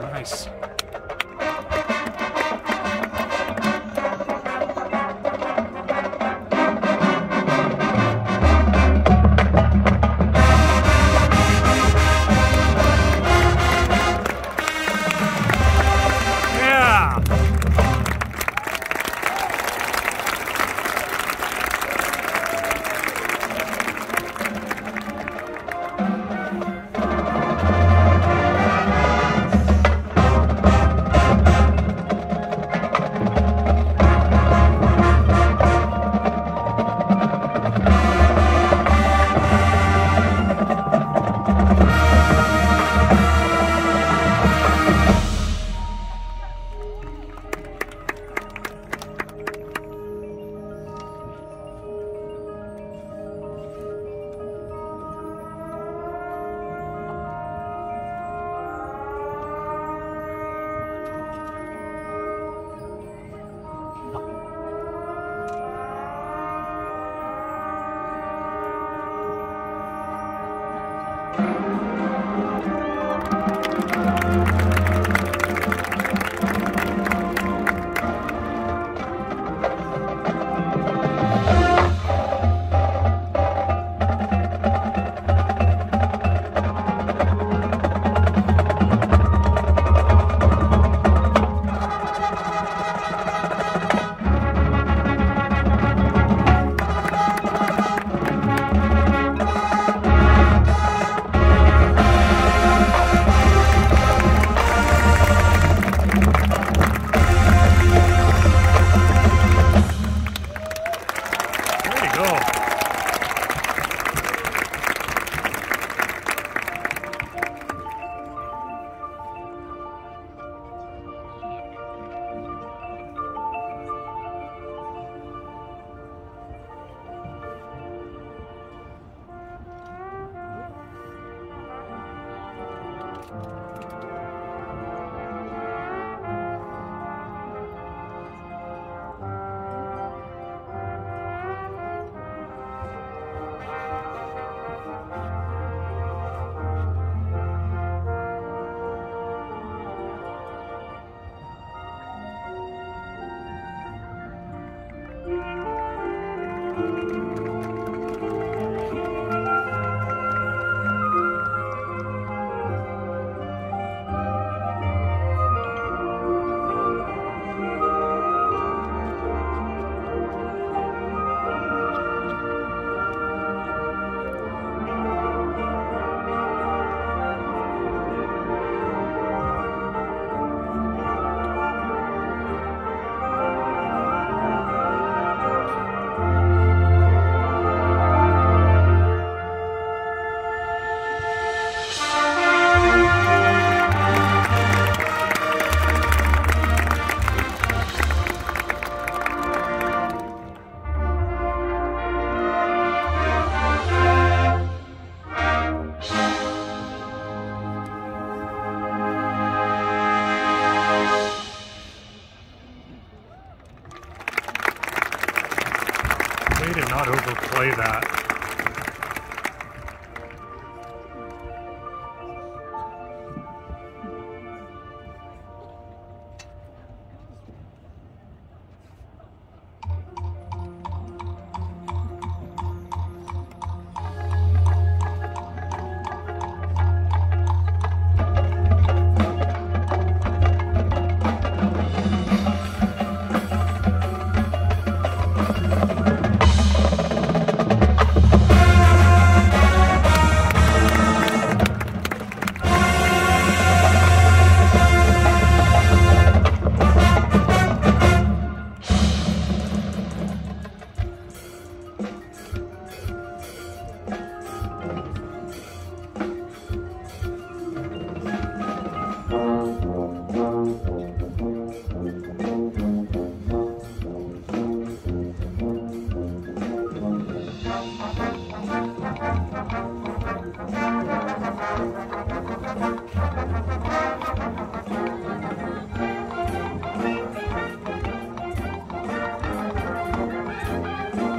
Nice. There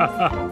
ha ha ha